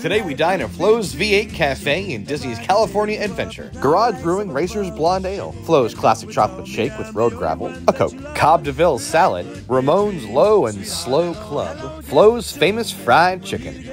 Today we dine at Flo's V8 Cafe in Disney's California Adventure. Garage Brewing Racers Blonde Ale. Flo's Classic Chocolate Shake with Road Gravel. A Coke. Cobb DeVille Salad. Ramon's Low and Slow Club. Flo's Famous Fried Chicken.